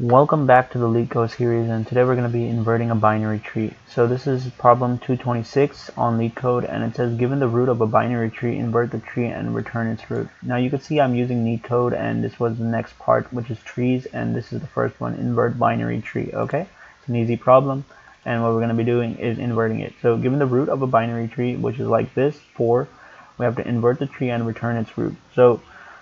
Welcome back to the LeetCode series and today we're going to be inverting a binary tree. So this is problem 226 on LeetCode and it says given the root of a binary tree invert the tree and return its root. Now you can see I'm using LeetCode and this was the next part which is trees and this is the first one invert binary tree okay. It's an easy problem and what we're going to be doing is inverting it. So given the root of a binary tree which is like this 4 we have to invert the tree and return its root. So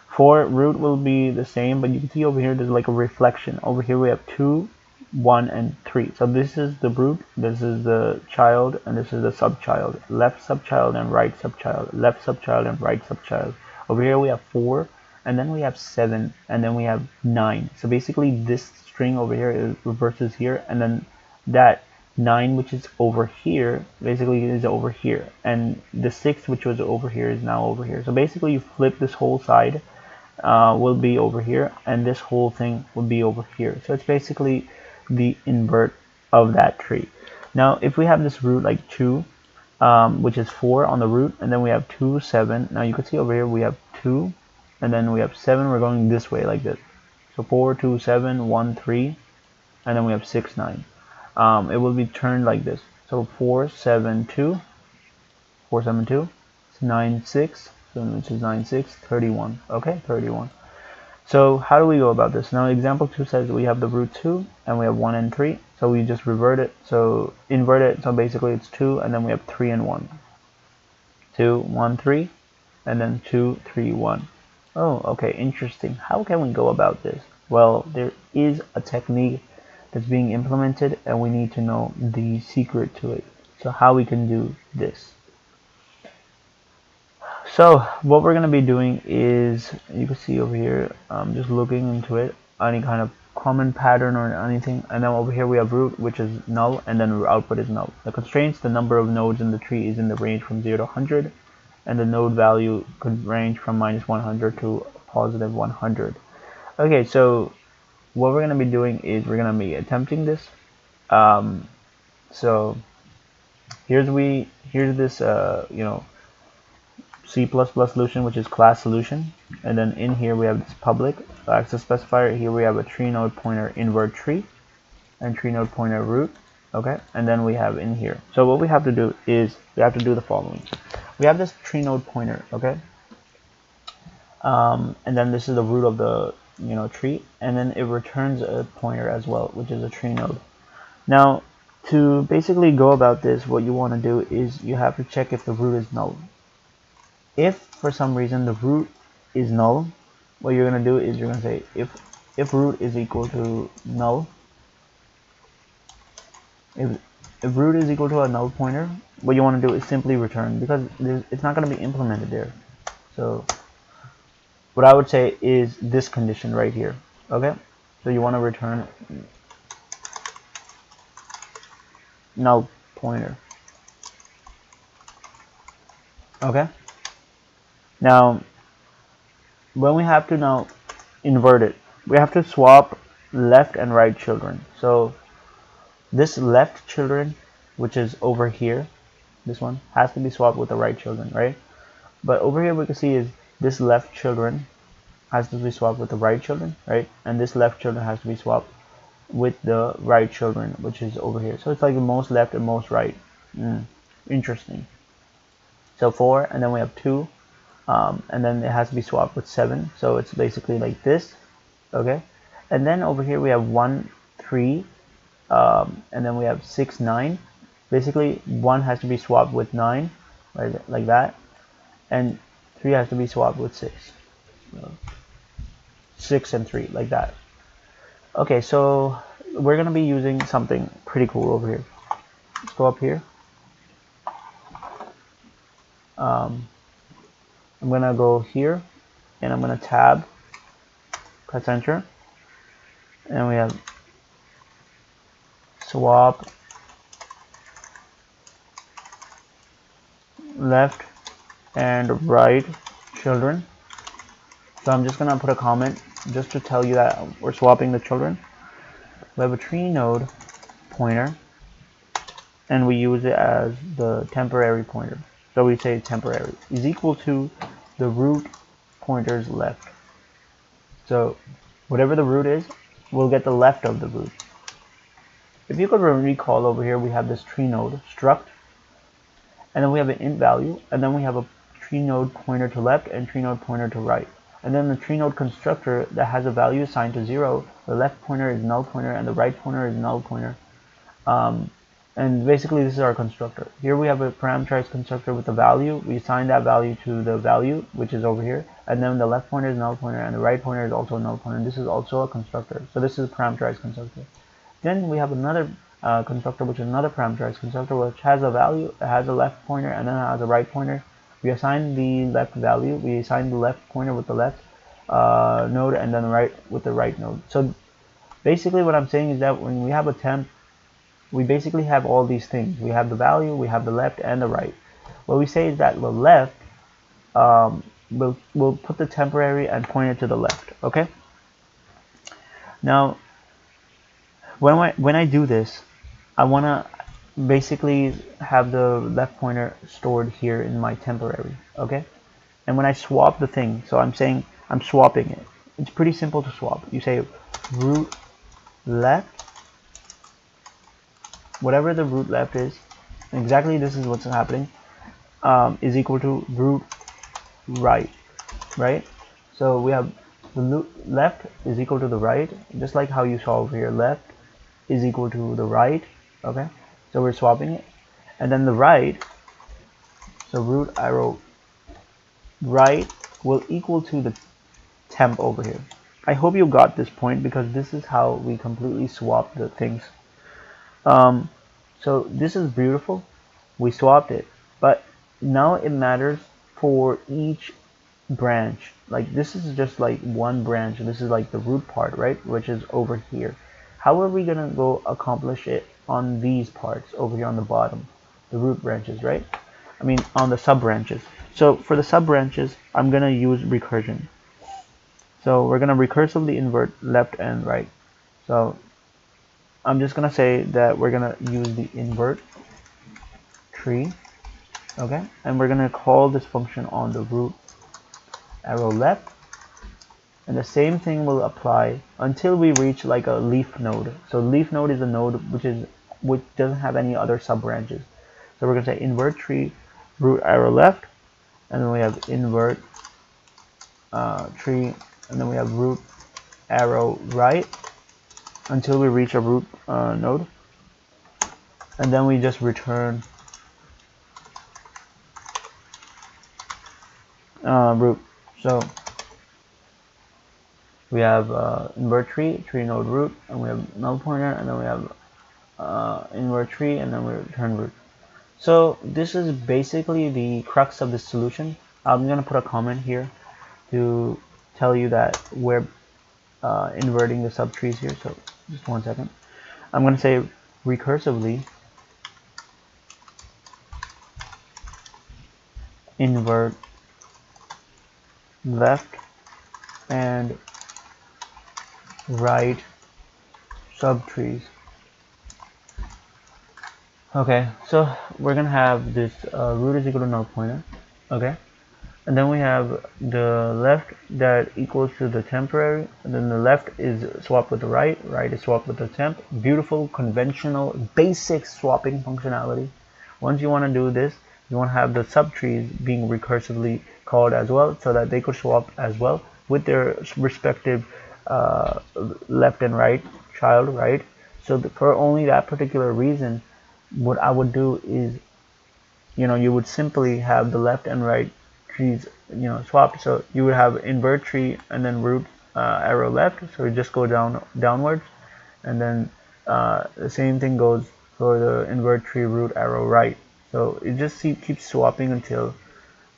for root will be the same, but you can see over here there's like a reflection. Over here we have 2, 1, and 3. So this is the root, this is the child, and this is the subchild. Left subchild and right subchild. Left subchild and right subchild. Over here we have 4, and then we have 7, and then we have 9. So basically this string over here is reverses here, and then that 9 which is over here basically is over here and the 6 which was over here is now over here so basically you flip this whole side uh, will be over here and this whole thing will be over here. So it's basically the invert of that tree. Now if we have this root like 2 um, which is 4 on the root and then we have 2 7 now you can see over here we have 2 and then we have 7 we're going this way like this. So 4 2 7 1 3 and then we have 6 9 um, it will be turned like this. So 4 7 2 4 7 2 9 6 so which is 9 6 31 okay 31 so how do we go about this? Now example 2 says we have the root 2 and we have 1 and 3 so we just revert it. So invert it. So basically it's 2 and then we have 3 and 1 2 1 3 and then 2 3 1 oh okay interesting. How can we go about this? Well there is a technique that's being implemented and we need to know the secret to it. So how we can do this so what we're going to be doing is you can see over here I'm just looking into it any kind of common pattern or anything and then over here we have root which is null and then output is null. The constraints the number of nodes in the tree is in the range from 0 to 100 and the node value could range from minus 100 to positive 100 okay so what we're going to be doing is we're going to be attempting this. Um, so here's we here's this uh, you know C++ solution, which is class solution. And then in here we have this public access specifier. Here we have a tree node pointer invert tree and tree node pointer root. Okay, and then we have in here. So what we have to do is we have to do the following. We have this tree node pointer. Okay, um, and then this is the root of the you know tree, and then it returns a pointer as well, which is a tree node. Now to basically go about this, what you want to do is you have to check if the root is null if for some reason the root is null what you're gonna do is you're gonna say if if root is equal to null if, if root is equal to a null pointer what you want to do is simply return because it's not going to be implemented there. So what I would say is this condition right here okay? So you want to return null pointer okay now, when we have to now invert it, we have to swap left and right children. So this left children, which is over here, this one has to be swapped with the right children, right? But over here we can see is this left children has to be swapped with the right children, right? And this left children has to be swapped with the right children, which is over here. So it's like the most left and most right. Mm, interesting. So four, and then we have two, um, and then it has to be swapped with 7 so it's basically like this. Okay. And then over here we have 1 3 um, and then we have 6 9 basically 1 has to be swapped with 9 right like that. And 3 has to be swapped with 6 so 6 and 3 like that. Okay so we're gonna be using something pretty cool over here. Let's go up here. Um, I'm gonna go here and I'm gonna tab press enter and we have swap left and right children. So I'm just gonna put a comment just to tell you that we're swapping the children. We have a tree node pointer and we use it as the temporary pointer so we say temporary is equal to the root pointers left. So whatever the root is, we'll get the left of the root. If you could recall over here, we have this tree node struct, and then we have an int value, and then we have a tree node pointer to left and tree node pointer to right. And then the tree node constructor that has a value assigned to zero, the left pointer is null pointer and the right pointer is null pointer. Um, and basically this is our constructor. Here we have a parameterized constructor with a value. We assign that value to the value, which is over here. And then the left pointer is null pointer and the right pointer is also a null pointer. This is also a constructor. So this is a parameterized constructor. Then we have another uh, constructor, which is another parameterized constructor, which has a value, it has a left pointer and then it has a right pointer. We assign the left value, we assign the left pointer with the left uh, node and then the right with the right node. So basically what I'm saying is that when we have a temp we basically have all these things. We have the value, we have the left and the right. What we say is that the left, um, we'll, we'll put the temporary and point it to the left, okay? Now, when I, when I do this, I want to basically have the left pointer stored here in my temporary, okay? And when I swap the thing, so I'm saying I'm swapping it. It's pretty simple to swap. You say root left whatever the root left is exactly this is what's happening um, is equal to root right right? So we have the left is equal to the right just like how you saw over here. Left is equal to the right okay? So we're swapping it. And then the right so root arrow right will equal to the temp over here. I hope you got this point because this is how we completely swap the things um, so this is beautiful. We swapped it. But now it matters for each branch. Like this is just like one branch. This is like the root part, right? Which is over here. How are we to go accomplish it on these parts over here on the bottom? The root branches, right? I mean on the sub branches. So for the sub branches, I'm to use recursion. So we're to recursively invert left and right. So I'm just gonna say that we're gonna use the invert tree okay? And we're gonna call this function on the root arrow left. And the same thing will apply until we reach like a leaf node. So leaf node is a node which is which doesn't have any other sub branches so we're gonna say invert tree root arrow left and then we have invert uh, tree and then we have root arrow right until we reach a root uh, node. And then we just return uh, root. So we have uh, invert tree tree node root and we have null pointer and then we have uh, invert tree and then we return root. So this is basically the crux of the solution. I'm gonna put a comment here to tell you that we're uh, inverting the subtrees here. So just one second. I'm going to say recursively invert left and right subtrees. Okay, so we're gonna have this uh, root is equal to null pointer. Okay, and then we have the left that equals to the temporary and then the left is swapped with the right right is swapped with the temp. Beautiful conventional basic swapping functionality. Once you want to do this you want to have the subtrees being recursively called as well so that they could swap as well with their respective uh, left and right child right. So for only that particular reason what I would do is you know you would simply have the left and right trees you know swapped so you would have invert tree and then root uh, arrow left. So you just go down downwards. And then uh, the same thing goes for the invert tree root arrow right. So it just keeps swapping until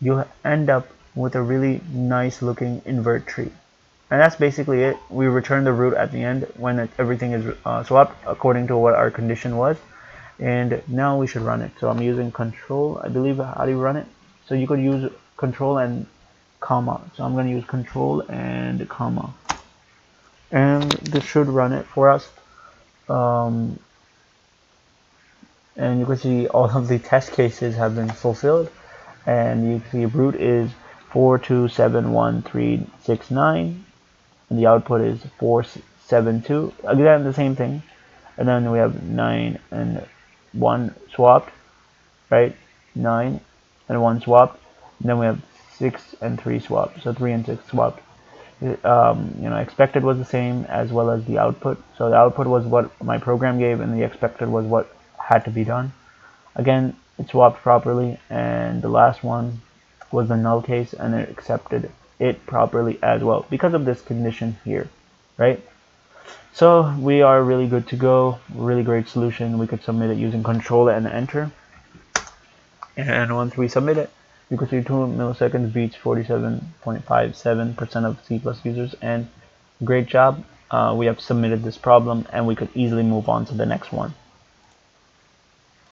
you end up with a really nice looking invert tree. And that's basically it. We return the root at the end when it, everything is uh, swapped according to what our condition was. And now we should run it. So I'm using control I believe. How do you run it? So you could use control and comma. So I'm going to use control and comma. And this should run it for us. Um, and you can see all of the test cases have been fulfilled. And you can see root is 427139 and the output is 7 2 again the same thing. And then we have 9 and 1 swapped right? 9 and 1 swapped then we have 6 and 3 swapped so 3 and 6 swapped um, you know expected was the same as well as the output. So the output was what my program gave and the expected was what had to be done. Again it swapped properly and the last one was the null case and it accepted it properly as well because of this condition here right? So we are really good to go. Really great solution. We could submit it using control and enter. And once we submit it you can see 2 milliseconds beats 47.57% of C users and great job. Uh, we have submitted this problem and we could easily move on to the next one